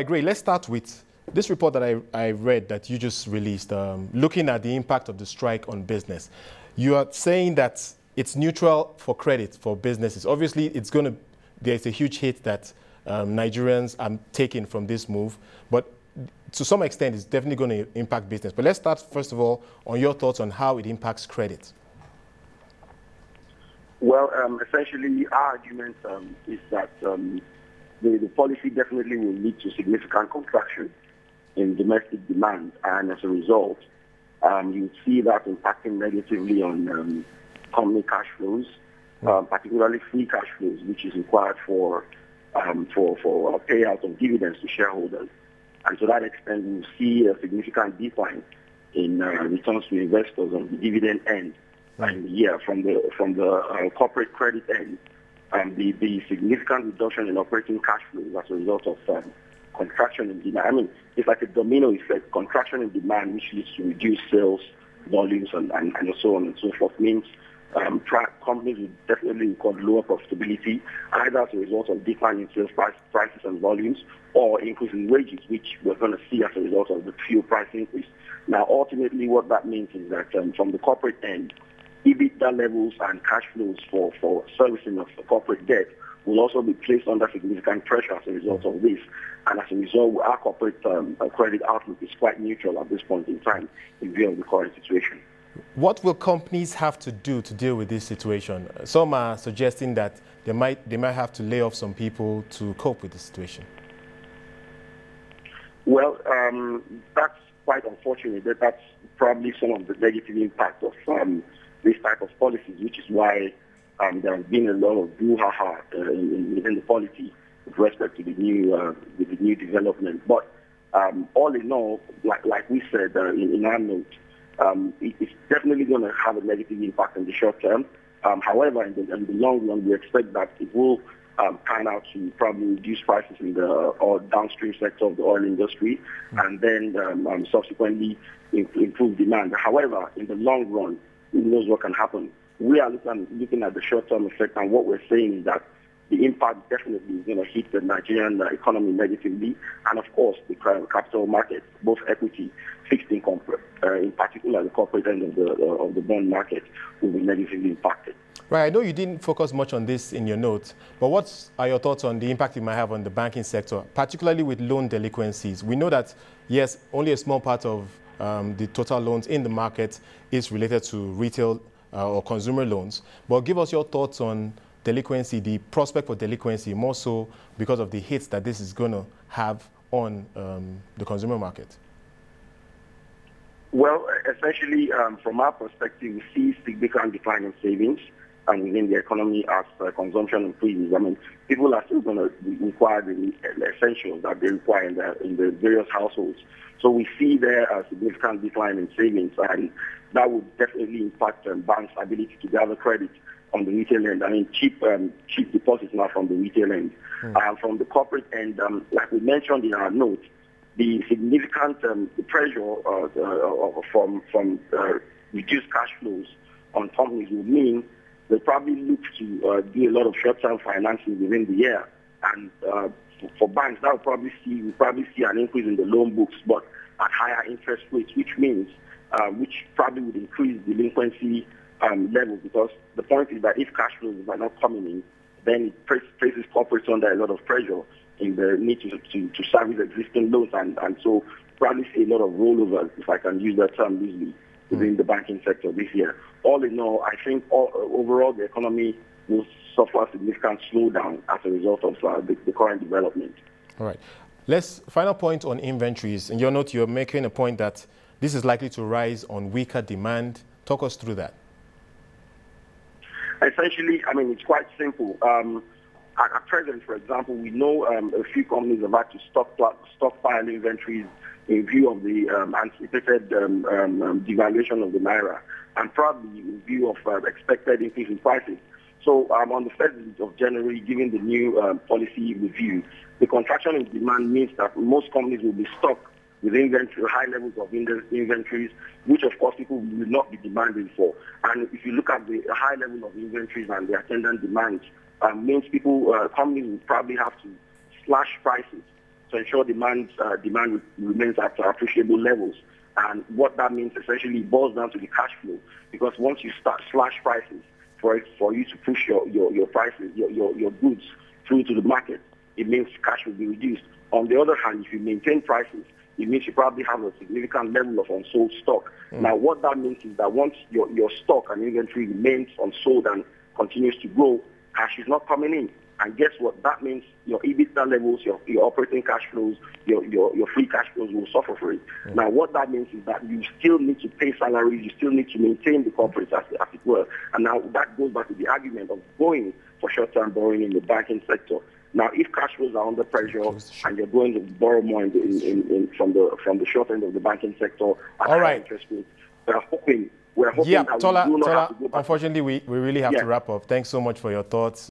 Agree. Let's start with this report that I, I read that you just released, um, looking at the impact of the strike on business. You are saying that it's neutral for credit for businesses. Obviously, it's going to, there's a huge hit that um, Nigerians are taking from this move, but to some extent, it's definitely going to impact business. But let's start, first of all, on your thoughts on how it impacts credit. Well, um, essentially, our argument um, is that um, the, the, policy definitely will lead to significant contraction in domestic demand, and as a result, um, you see that impacting negatively on um, company cash flows, uh, particularly free cash flows, which is required for um, for for payout of dividends to shareholders. And to that extent, we see a significant decline in uh, returns to investors on the dividend end the year from the from the uh, corporate credit end. The, the significant reduction in operating cash flows as a result of um, contraction in demand. I mean, it's like a domino effect. Contraction in demand, which leads to reduced sales volumes and, and, and so on and so forth, means um, companies will definitely record lower profitability, either as a result of declining sales price, prices and volumes or increase in wages, which we're going to see as a result of the fuel price increase. Now, ultimately, what that means is that um, from the corporate end, EBITDA levels and cash flows for, for servicing of corporate debt will also be placed under significant pressure as a result of this. And as a result, our corporate um, credit outlook is quite neutral at this point in time in view of the current situation. What will companies have to do to deal with this situation? Some are suggesting that they might, they might have to lay off some people to cope with the situation. Well, um, that's quite unfortunate. That that's probably some of the negative impact of um, this type of policies, which is why um, there has been a lot of brouhaha uh, in, within the policy with respect to the new uh, the new development. But um, all in all, like like we said uh, in, in our note, um, it, it's definitely going to have a negative impact in the short term. Um, however, in the, in the, long run, we expect that it will um, pan out to probably reduce prices in the or downstream sector of the oil industry, mm-hmm. and then um, subsequently improve demand. However, in the long run, who knows what can happen? We are looking, looking at the short-term effect, and what we're saying is that the impact definitely is going to hit the Nigerian economy negatively, and of course the capital market, both equity, fixed income, uh, in particular the corporate end of the uh, of the bond market, will be negatively impacted. Right. I know you didn't focus much on this in your notes, but what are your thoughts on the impact it might have on the banking sector, particularly with loan delinquencies? We know that yes, only a small part of um, the total loans in the market is related to retail uh, or consumer loans. But give us your thoughts on delinquency, the prospect for delinquency, more so because of the hits that this is going to have on um, the consumer market. Well, essentially, um, from our perspective, we see significant decline in savings and within the economy as uh, consumption increases. I mean, people are still going to require the essentials that they require in the, in the various households. So we see there a significant decline in savings, and that would definitely impact um, banks' ability to gather credit on the retail end. I mean, cheap um, cheap deposits now from the retail end. Mm. Uh, from the corporate end, um, like we mentioned in our note, the significant um, the pressure uh, uh, from from uh, reduced cash flows on companies will mean they probably look to uh, do a lot of short-term financing within the year, and uh, for banks, that will probably see we probably see an increase in the loan books, but at higher interest rates, which means uh, which probably would increase delinquency um, levels. Because the point is that if cash flows are not coming in, then it places corporates under a lot of pressure in the need to, to, to service existing loans. And, and so probably see a lot of rollovers, if I can use that term loosely, within the banking sector this year. All in all, I think all, overall the economy will suffer a significant slowdown as a result of uh, the, the, current development. All right. Let's final point on inventories. In your note, you're making a point that this is likely to rise on weaker demand. Talk us through that. Essentially, I mean, it's quite simple. Um, at, present, for example, we know um, a few companies have had to stock, stockpile inventories in view of the um, anticipated um, um, um, devaluation of the naira and probably in view of uh, expected increase in prices. So um, on the 1st of January, given the new policy review, the contraction in demand means that most companies will be stuck with inventory, high levels of inventories, which of course people will not be demanding for. And if you look at the high level of inventories and the attendant demand, um, means people, uh, companies will probably have to slash prices to ensure demand uh, demand remains at appreciable levels. And what that means essentially boils down to the cash flow. Because once you start slash prices for for you to push your, your, your prices, your, your, your goods through to the market, it means cash will be reduced. On the other hand, if you maintain prices, it means you probably have a significant level of unsold stock. Mm. Now, what that means is that once your, your stock and inventory remains unsold and continues to grow, cash is not coming in. And guess what? That means your EBITDA levels, your, your operating cash flows, your, your, your free cash flows will suffer for it. Mm. Now, what that means is that you still need to pay salaries, you still need to maintain the corporates as, as it were. And now that goes back to the argument of going for short-term borrowing in the banking sector. Now, if cash flows are under pressure and you're going to borrow more in the, in, in, from the from the short end of the banking sector at All right. interest rates, we're hoping we're hoping yeah, Tola, Tola unfortunately, we, we really have yeah. to wrap up. Thanks so much for your thoughts.